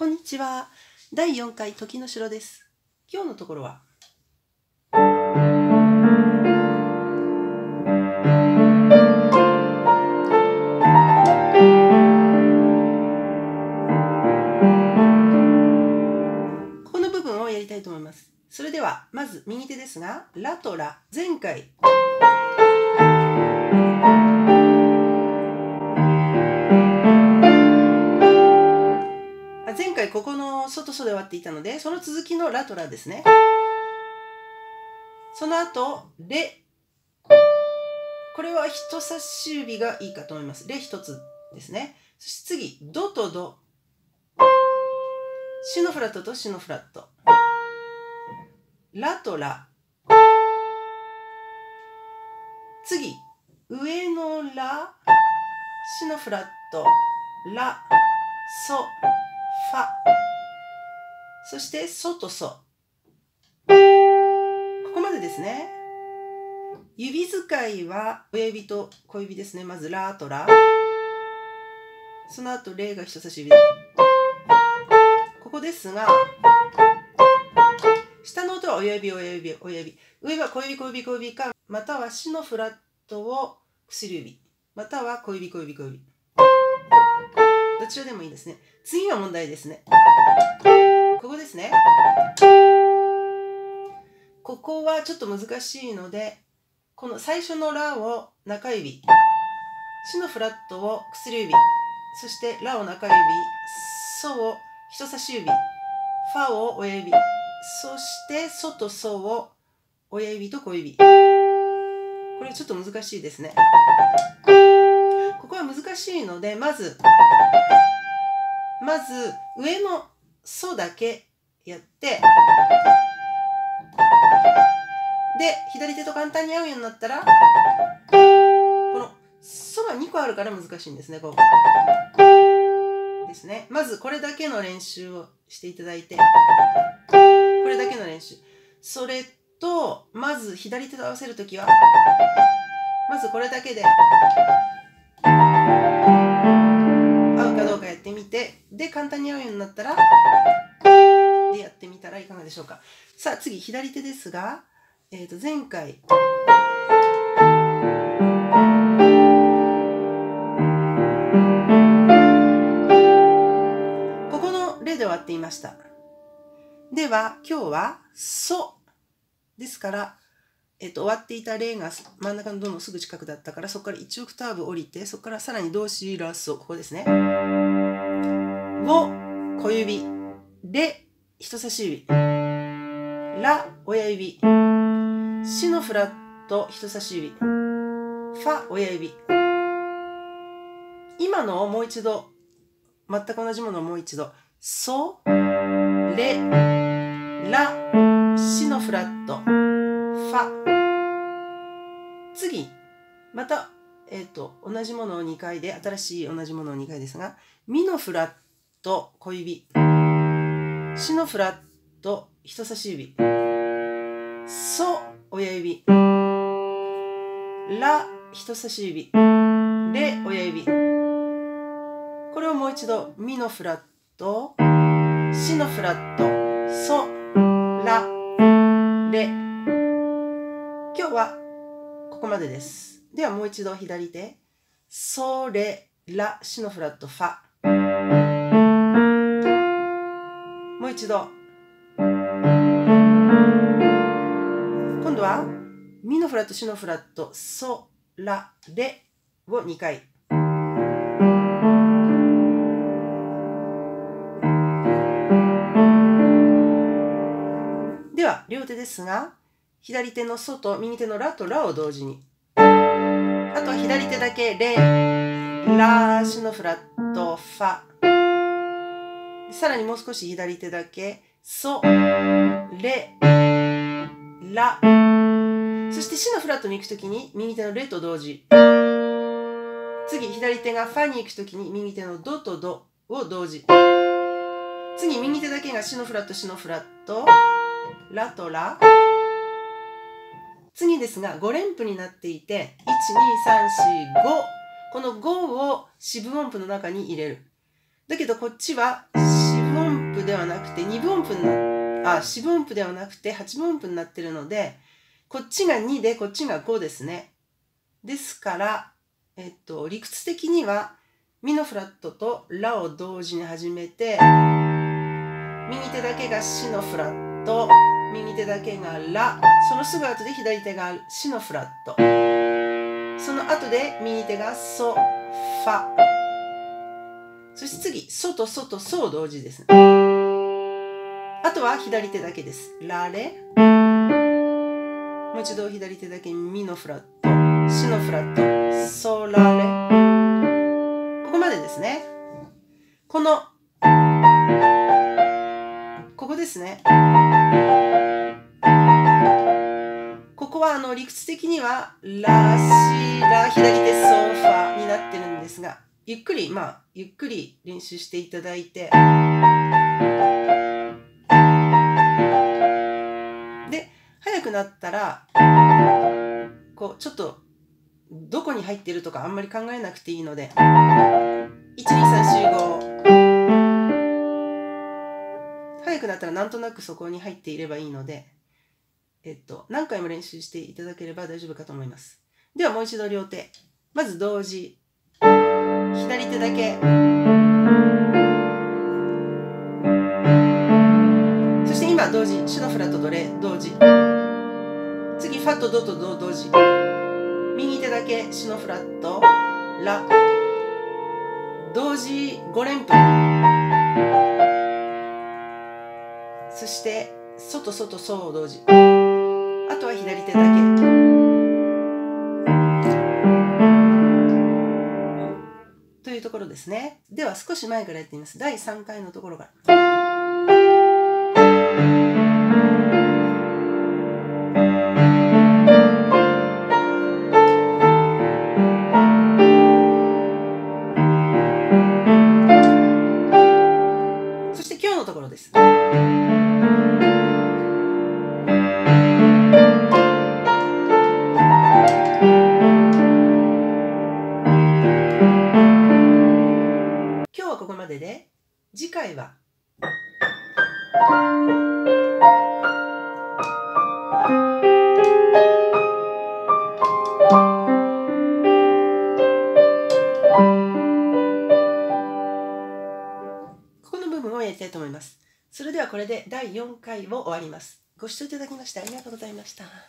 こんにちは。第4回時の城です。今日のところは、ここの部分をやりたいと思います。それでは、まず右手ですが、ラとラ、前回、前回ここの外ソで終わっていたので、その続きのラとラですね。その後、レ。これは人差し指がいいかと思います。レ一つですね。そして次、ドとド。シのフラットとシのフラット。ラとラ。次、上のラ。シのフラット。ラ。ソ。ファ。そして、ソとソ。ここまでですね。指使いは親指と小指ですね。まずラとラ。その後、レが人差し指。ここですが、下の音は親指、親指、親指。上は小指、小指、小指か、またはシのフラットを薬指。または小指、小指、小指。どちらでもいいですね。次が問題ですね。ここですね。ここはちょっと難しいので、この最初のラを中指、シのフラットを薬指、そしてラを中指、ソを人差し指、ファを親指、そしてソとソを親指と小指。これちょっと難しいですね。ここは難しいので、まず、まず上のソだけやって、で、左手と簡単に合うようになったら、このソが2個あるから難しいんですね、ここ。ですね。まずこれだけの練習をしていただいて、これだけの練習。それと、まず左手と合わせるときは、まずこれだけで、で、簡単に合うようになったら、でやってみたらいかがでしょうか。さあ、次、左手ですが、えっ、と、前回、ここの例で終わっていました。では、今日は、ソですから、えっと、終わっていた例が真ん中のドのすぐ近くだったから、そこから1オクターブ降りて、そこからさらにドシラソ、ここですね。を小指、レ、人差し指、ラ、親指、シのフラット、人差し指、ファ、親指。今のをもう一度、全く同じものをもう一度、ソ、レ、ラ、シのフラット、ファ。次、また、えっ、と、同じものを2回で、新しい同じものを2回ですが、ミのフラット、小指、シのフラット、人差し指、ソ、親指、ラ、人差し指、レ、親指。これをもう一度、ミのフラット、シのフラット、ソ、ラ、レ。今日はここまでです。ではもう一度左手。ソ、レ、ラ、シのフラット、ファ。一度。今度はミのフラット、シのフラット、ソ、ラ、レを2回。では、両手ですが、左手のソと右手のラとラを同時に。あとは左手だけレ、ラ、シのフラット、ファ。さらにもう少し左手だけ、ソ、レ、ラ。そしてシのフラットに行くときに右手のレと同時。次、左手がファに行くときに右手のドとドを同時。次、右手だけがシのフラット、シのフラット、ラとラ。次ですが、5連符になっていて、1、2、3、4、5。この5を四分音符の中に入れる。だけどこっちはではなくて2分音符になあ四分音符ではなくて8分音符になってるのでこっちが2でこっちが5ですね。ですから、えっと、理屈的にはミのフラットとラを同時に始めて右手だけがシのフラット右手だけがラそのすぐ後で左手がシのフラット。その後で右手がソファ。そして次ソとソとソを同時ですね。あとは左手だけです。ラレもう一度左手だけミのフラット。シのフラット。ソラレまでですね。この、ここですね。ここはあの理屈的にはラシラ左手ソファになってるんですが、ゆっくり、まあ、ゆっくり練習していただいて、速くなったら、こう、ちょっとどこに入ってるとかあんまり考えなくていいので、12345早くなったらなんとなくそこに入っていればいいので、えっと、何回も練習していただければ大丈夫かと思います。ではもう一度両手。まず同時。左手だけ。そして今同時。シュのフラットとレ同時。ファットドとド同時。右手だけシュのフラット。ラ。同時5連符そして外外外を同時あとは左手だけというところですねでは少し前からやってみます第3回のところからこれで第4回を終わります。ご視聴いただきましてありがとうございました。